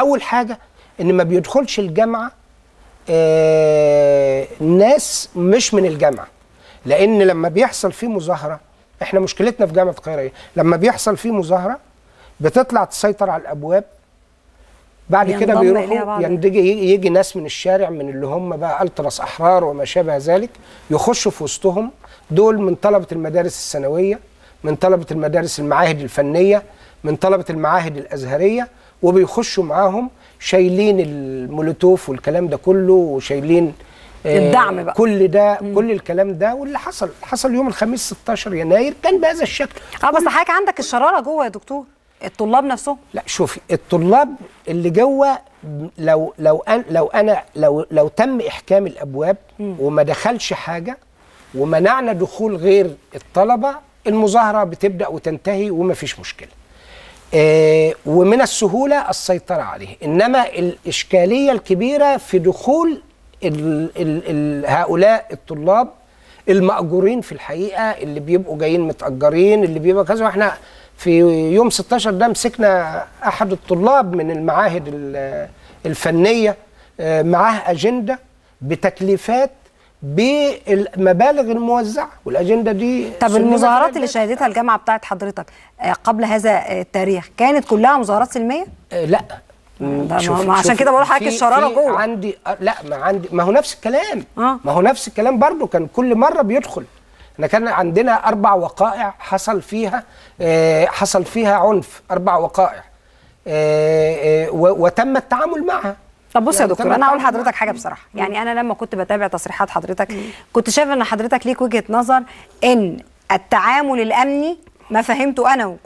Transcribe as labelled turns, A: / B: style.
A: أول حاجة إن ما بيدخلش الجامعة آه ناس مش من الجامعة. لأن لما بيحصل فيه مظاهرة إحنا مشكلتنا في جامعة القاهرة إيه؟ لما بيحصل فيه مظاهرة بتطلع تسيطر على الأبواب. بعد كده بيروحوا يجي, يجي ناس من الشارع من اللي هم بقى ألتراس أحرار وما شابه ذلك يخشوا في وسطهم. دول من طلبة المدارس الثانوية من طلبة المدارس المعاهد الفنية من طلبة المعاهد الأزهرية وبيخشوا معاهم شايلين المولوتوف والكلام ده كله وشايلين آه،
B: الدعم بقى.
A: كل ده كل الكلام ده واللي حصل. حصل يوم الخميس 16 يناير كان بهذا الشكل.
B: آه بس حضرتك عندك الشرارة جوه يا دكتور الطلاب نفسهم؟
A: لا شوفي الطلاب اللي جوه لو لو أن لو أنا لو لو تم إحكام الأبواب وما دخلش حاجة ومنعنا دخول غير الطلبة المظاهرة بتبدأ وتنتهي وما فيش مشكلة. آه ومن السهولة السيطرة عليه، إنما الإشكالية الكبيرة في دخول ال ال ال هؤلاء الطلاب المأجورين في الحقيقة اللي بيبقوا جايين متأجرين اللي بيبقى كذا. وإحنا في يوم 16 ده مسكنا أحد الطلاب من المعاهد ال- الفنية آه، معاه أجندة بتكليفات بالمبالغ الموزعة والأجندة دي
B: طب المظاهرات اللي. شهدتها الجامعة بتاعت حضرتك آه، قبل هذا آه، التاريخ كانت كلها مظاهرات سلمية
A: آه، لا
B: ما-
A: شوفي-
B: ما عشان كده بقول الشرارة
A: في
B: جوه.
A: عندي آه، لا ما عندي ما هو نفس الكلام
B: آه.
A: ما هو نفس الكلام برضو كان كل مرة بيدخل إحنا كان عندنا أربع وقائع حصل فيها آه، حصل فيها عنف أربع وقائع آه، آه، وتم التعامل معها
B: طب بص يا
A: يعني
B: دكتور أنا هقول لحضرتك حاجة بصراحة. يعني أنا لما كنت بتابع تصريحات حضرتك كنت شايف إن حضرتك ليك وجهة نظر إن التعامل الأمني ما فهمته أنا